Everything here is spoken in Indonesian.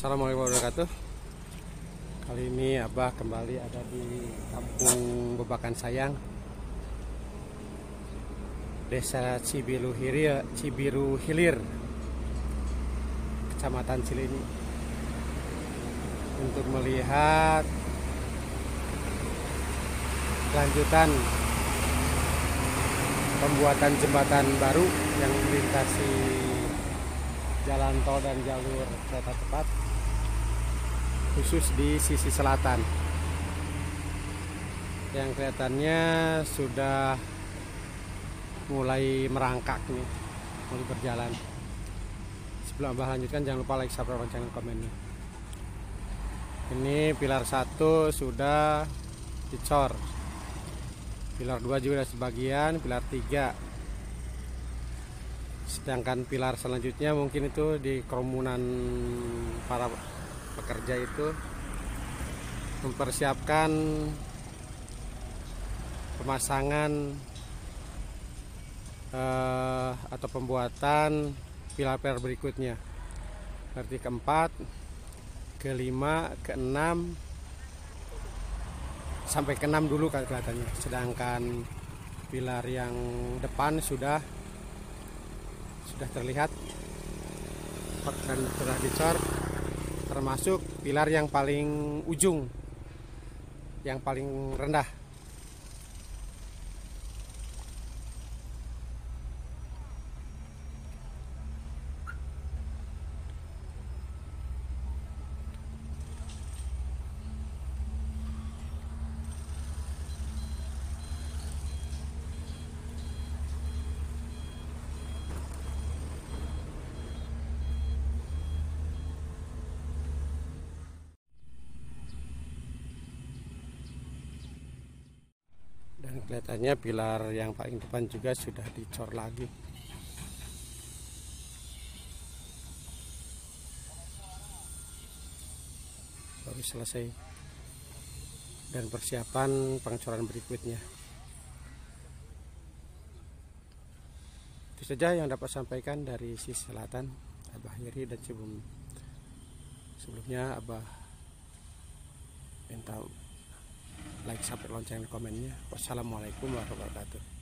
Assalamualaikum warahmatullahi wabarakatuh. Kali ini Abah kembali ada di kampung Bebakan Sayang Desa Cibiru Hilir, Cibiru Hilir Kecamatan Cilenyi Untuk melihat Lanjutan Pembuatan jembatan baru yang melintasi jalan tol dan jalur kereta cepat khusus di sisi selatan. Yang kelihatannya sudah mulai merangkak nih mulai berjalan. Sebelum abah lanjutkan jangan lupa like subscribe dan channel komennya. Ini pilar satu sudah dicor. Pilar 2 juga sebagian pilar 3 sedangkan pilar selanjutnya mungkin itu di kerumunan para pekerja itu mempersiapkan pemasangan eh, atau pembuatan pilar-pilar berikutnya. Berarti keempat kelima keenam sampai keenam dulu kan kelihatannya. Sedangkan pilar yang depan sudah sudah terlihat dan sudah dicor termasuk pilar yang paling ujung yang paling rendah dan kelihatannya pilar yang paling depan juga sudah dicor lagi. Baru selesai dan persiapan pengecoran berikutnya. Itu saja yang dapat sampaikan dari sisi selatan Abah Hiri dan sebelum sebelumnya Abah minta like sampai lonceng komennya. Wassalamualaikum warahmatullahi wabarakatuh